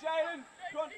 Jalen. Go on.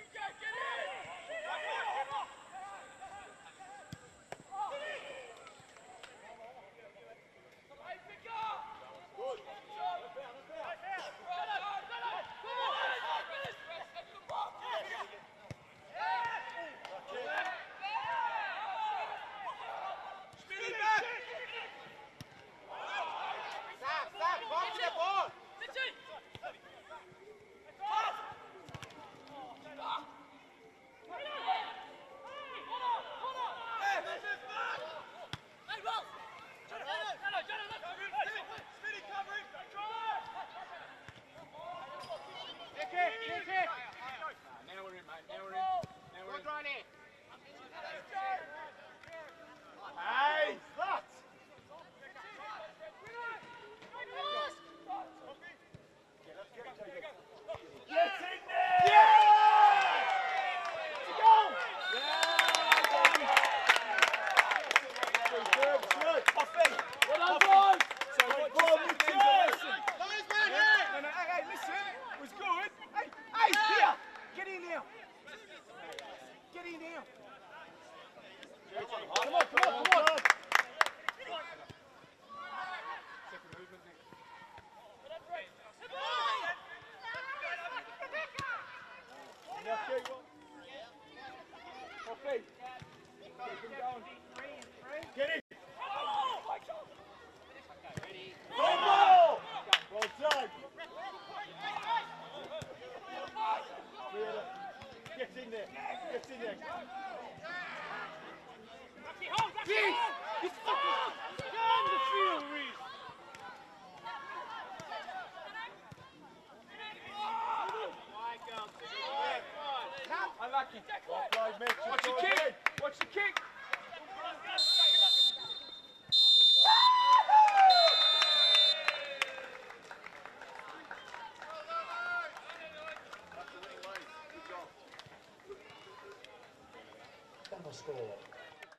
Now in there. Get in Mitch. Final score